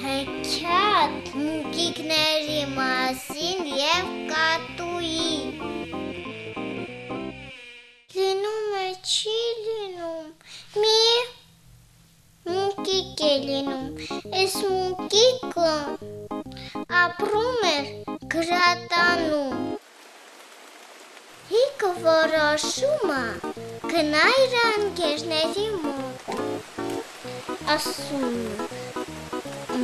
հեքիաթ մուկիկների մասին եւ կատուի լինում է չի լինում մի մուկիկ է լինում այս մուկիկը ապրում է գրատանում Հիկը որոշում է գնա իր անկերների մոտ։ Ասում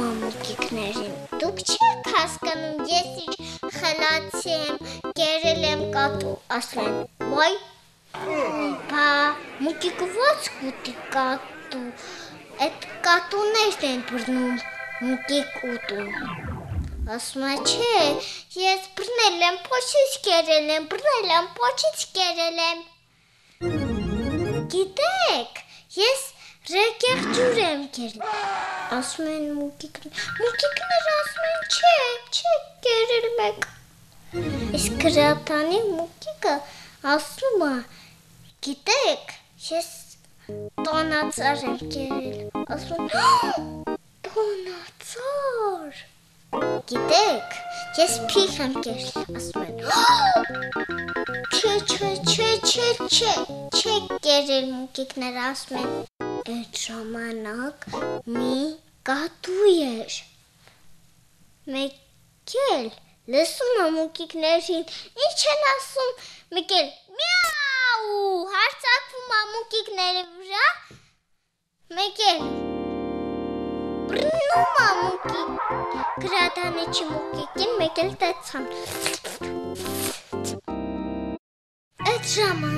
մամուկիկներին, դուք չեք հասկանում, ես իր խելացի եմ, կերել եմ կատու, ասում են, ոյ, բա, մուկիկը ված կուտի կատու, այդ կատուներն են բռնում մուկիկ ուտում։ Ասում է, չէ, ես բռնել եմ, փոշից կերել եմ, բռնել եմ, փոշից կերել եմ։ Գիտեք, ես ռեկեղ ջուր եմ կերել։ Ասում են մուկիկներ, մուկիկները ասում են, չէ, չէ, կերել մեկ։ Իսկ գրատանի մուկիկը ասում է, գիտեք, ես տոնածար եմ կերել։ Ասում են, տոնածար։ Գիտեք, ես փիխ եմ կերել, ասում են։ Չէ, չէ, չէ, չէ, չէ, չէ, կերել մուկիկներ ասում են։ Այդ ժամանակ մի կատու էր։ Մեկել լսում եմ մուկիկներին, ինչ են ասում, մեկել միաու, հարցակվում ամուկիկների վրա, մեկել բռնում ամուկիկ, գրադանը չմուկիկին մեկ էլ տեցան։ Այդ ժամանակ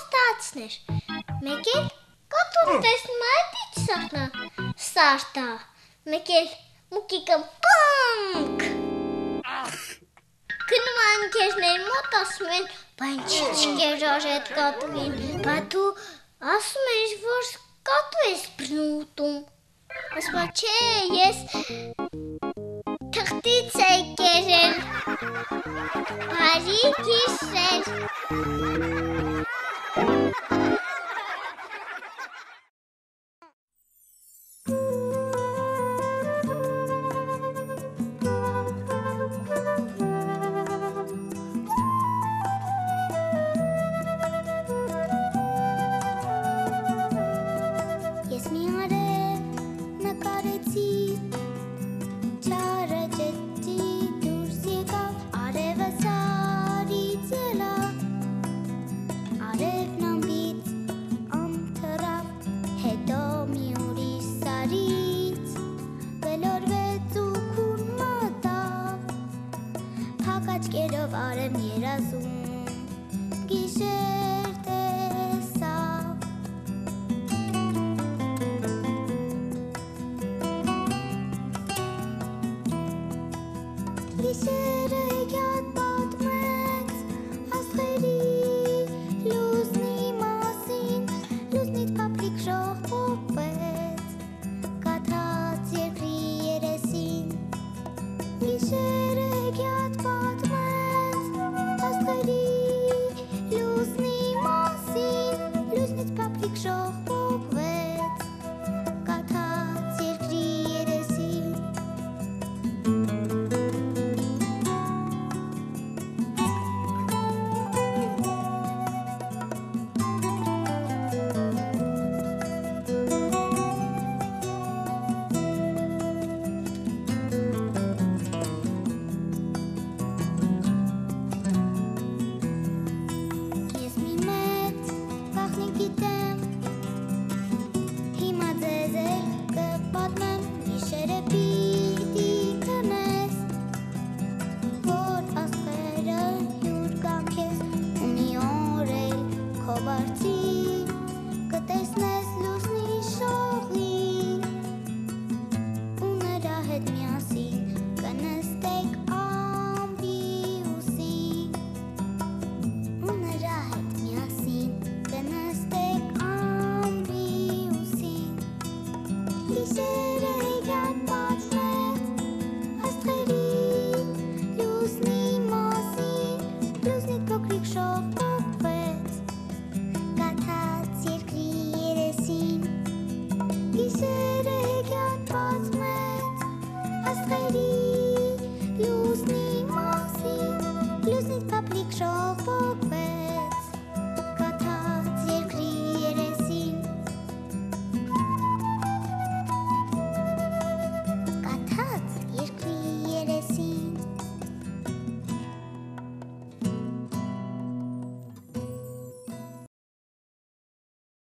պրոստ ացներ, մեկ էլ կատուն տեսնում է այդ ինչ սարդնա, սարդա, մեկ էլ մուկիկը պանք, գնում անկերներ մոտ ասում են, բա ինչի չկերար այդ կատուին, բա դու ասում ես, որ կատու ես բնուտում, ասում չէ, ես թղթից է կերել, բարի գիշեր, fare mi razum Gişerte sa Gişerte You.